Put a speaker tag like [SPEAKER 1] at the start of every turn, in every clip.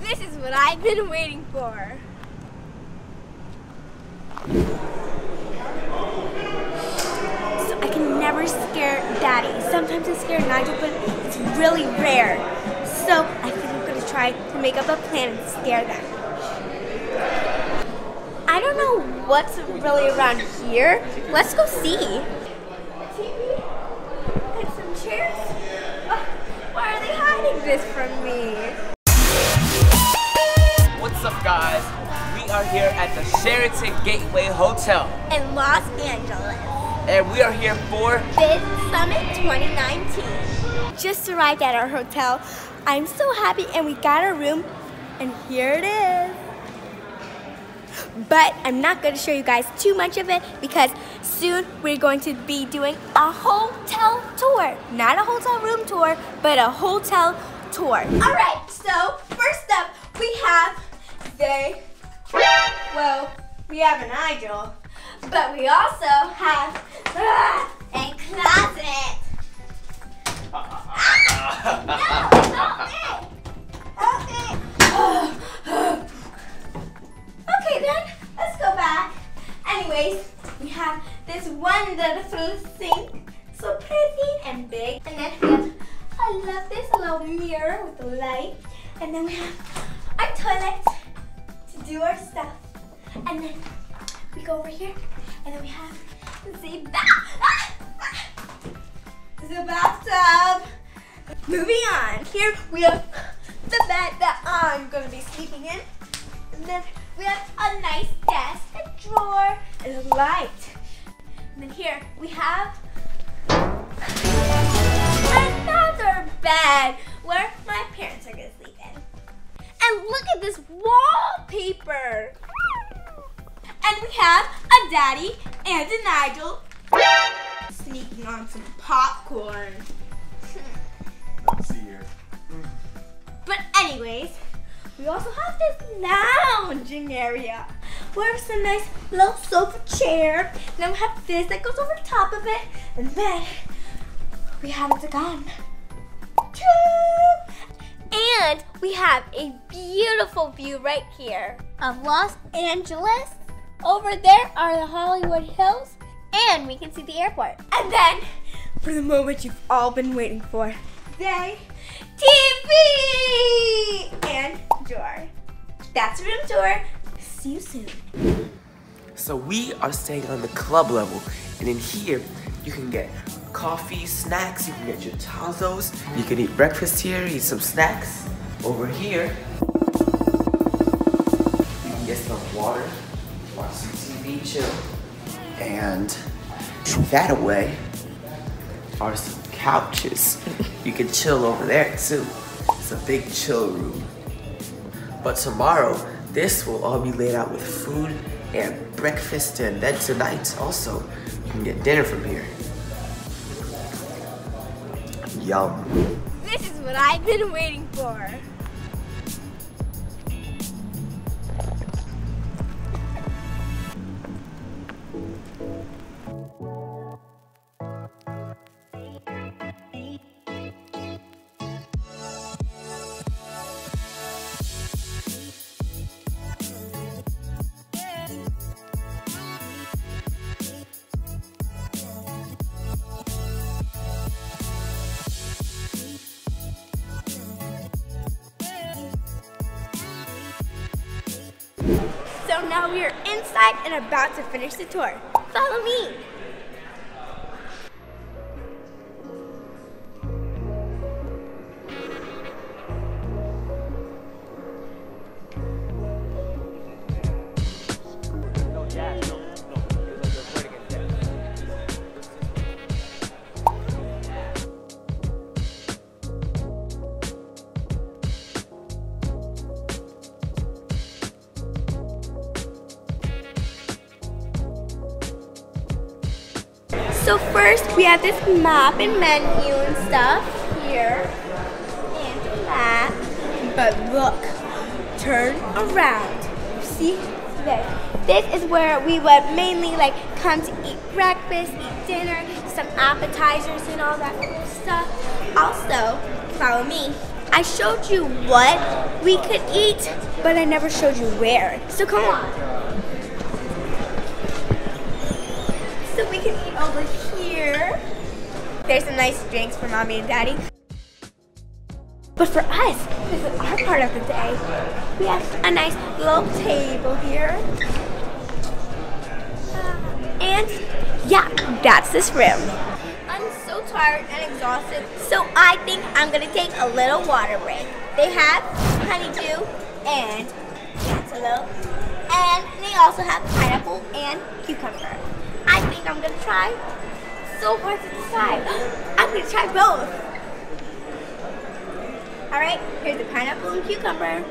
[SPEAKER 1] This is what I've been waiting for. So I can never scare Daddy. Sometimes I scare Nigel, but it's really rare. So I think I'm gonna try to make up a plan and scare them. I don't know what's really around here. Let's go see. TV and some chairs. Oh, why are they hiding this from me?
[SPEAKER 2] What's up, guys? We are here at the Sheraton Gateway Hotel,
[SPEAKER 1] In Los Angeles.
[SPEAKER 2] and we are here for
[SPEAKER 1] Bid Summit 2019. Just arrived at our hotel. I'm so happy and we got a room and here it is. But I'm not going to show you guys too much of it because soon we're going to be doing a hotel tour. Not a hotel room tour, but a hotel tour. All right, so first up we have well, we have an idol, but we also have a closet. No, we go over here, and then we have the bath. The bathtub. Moving on. Here we have the bed that I'm gonna be sleeping in. And then we have a nice desk, a drawer, and a light. And then here we have another bed where my parents are gonna sleep in. And look at this wallpaper. And we have a daddy and a Nigel sneaking on some popcorn.
[SPEAKER 3] See here.
[SPEAKER 1] But anyways, we also have this lounging area where it's a nice little sofa chair. Then we have this that goes over top of it. And then we have the gun. And we have a beautiful view right here of Los Angeles. Over there are the Hollywood Hills. And we can see the airport. And then, for the moment you've all been waiting for, they TV and door. That's room tour. See you soon.
[SPEAKER 2] So we are staying on the club level, and in here you can get coffee, snacks. You can get your tazos. You can eat breakfast here, eat some snacks. Over here, you can get some water, watch some TV, chill. And that away are some couches. You can chill over there too. It's a big chill room. But tomorrow, this will all be laid out with food and breakfast, and then tonight also, you can get dinner from here. Yum.
[SPEAKER 1] This is what I've been waiting for. Now we are inside and about to finish the tour. Follow me. So first we have this map and menu and stuff here. And that. But look, turn around. See this? This is where we would mainly like come to eat breakfast, eat dinner, some appetizers and all that cool stuff. Also, follow me. I showed you what we could eat, but I never showed you where. So come on. So we can eat over here. There's some nice drinks for mommy and daddy. But for us, this is our part of the day. We have a nice little table here. Uh, and yeah, that's this room. I'm so tired and exhausted, so I think I'm gonna take a little water break. They have honeydew and cantaloupe, and they also have pineapple and cucumber. I'm gonna try. So hard to decide. I'm gonna try both. All right, here's the pineapple and cucumber.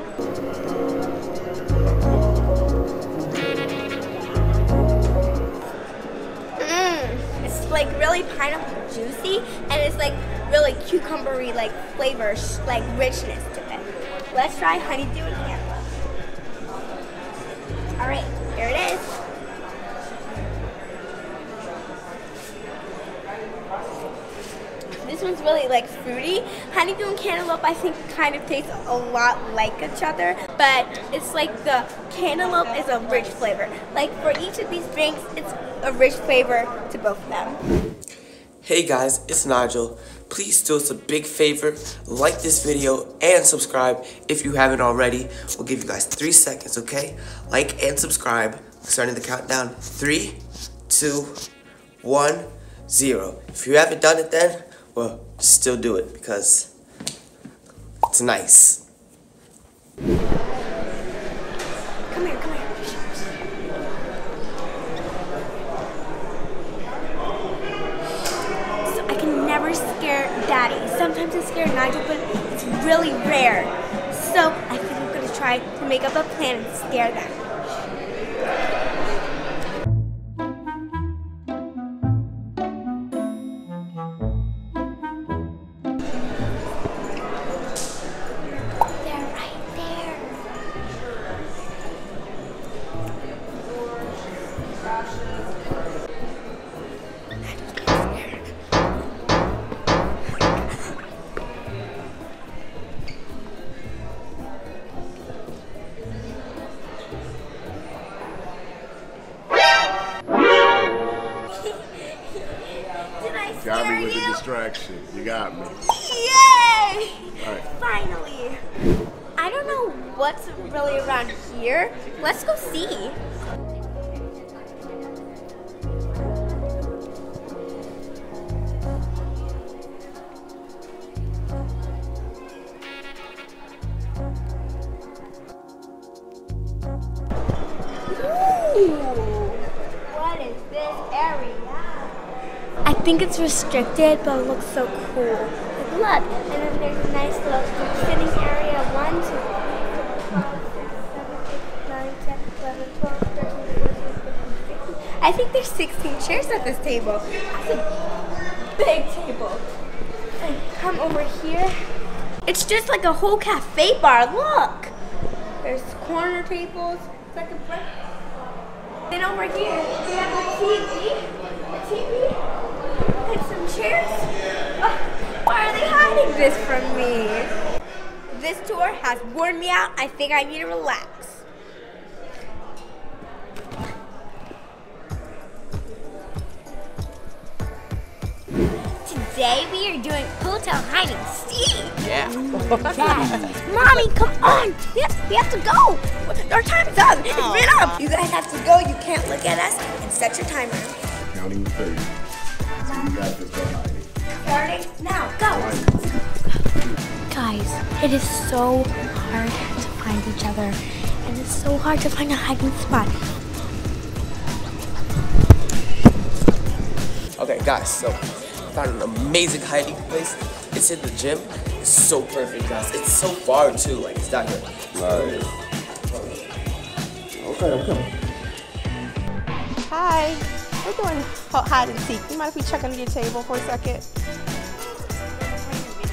[SPEAKER 1] Mmm, it's like really pineapple juicy, and it's like really cucumbery like flavor, like richness to it. Let's try honeydew and cantaloupe. All right, here it is. This one's really like fruity. Honeydew and cantaloupe I think kind of taste a lot like each other, but it's like the cantaloupe is a rich flavor. Like for each of these drinks, it's a rich flavor to both of them.
[SPEAKER 2] Hey guys, it's Nigel. Please do us a big favor, like this video and subscribe if you haven't already. We'll give you guys three seconds, okay? Like and subscribe. Starting the countdown. Three, two, one, zero. If you haven't done it then, well, still do it because it's nice.
[SPEAKER 1] Come here, come here. So I can never scare Daddy. Sometimes I scare Nigel, but it's really rare. So I think I'm gonna try to make up a plan and scare them.
[SPEAKER 3] Distraction. You got me.
[SPEAKER 1] Yay!
[SPEAKER 3] Alright.
[SPEAKER 1] Finally. I don't know what's really around here. Let's go see. Think it's restricted, but it looks so cool. Like, look, and then there's a nice little sitting area. One, two, three, four, five, six, seven, eight, nine, 10, 11, 12, 13, 14, 15, 16. I think there's 16 chairs at this table. That's a big table. And come over here. It's just like a whole cafe bar. Look. There's corner tables. It's like a breakfast. Then over here, we have a TV, a TV, and some chairs. Oh, why are they hiding this from me? This tour has worn me out. I think I need to relax. Today we are doing hotel hide and seek.
[SPEAKER 2] Yeah.
[SPEAKER 1] Yes. Mommy, come on. Yes, we have to go. Our time's up. It's been up. You guys have to go. You can't look at us and set your timer.
[SPEAKER 3] Counting to 30. So you got this, go hiding.
[SPEAKER 1] Starting now. Go. Guys, it is so hard to find each other. And it's so hard to find a hiding spot.
[SPEAKER 2] Okay, guys, so I found an amazing hiding place. It's in the gym. It's so perfect, guys. It's so far too. Like it's down here.
[SPEAKER 3] Right. Okay, I'm coming.
[SPEAKER 4] Hi, we're doing hide and seek. You mind if we check under your table for a second?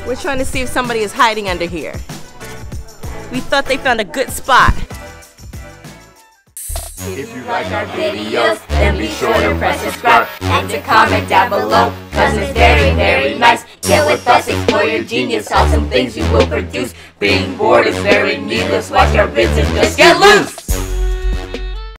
[SPEAKER 4] We're trying to see if somebody is hiding under here. We thought they found a good spot.
[SPEAKER 3] If you like our
[SPEAKER 1] videos, then be sure to press subscribe and to comment down below.
[SPEAKER 5] Cause it's very, very nice. Get with us, explore your genius. Awesome things you will produce. Being bored is very needless. Watch our vids and just get loose.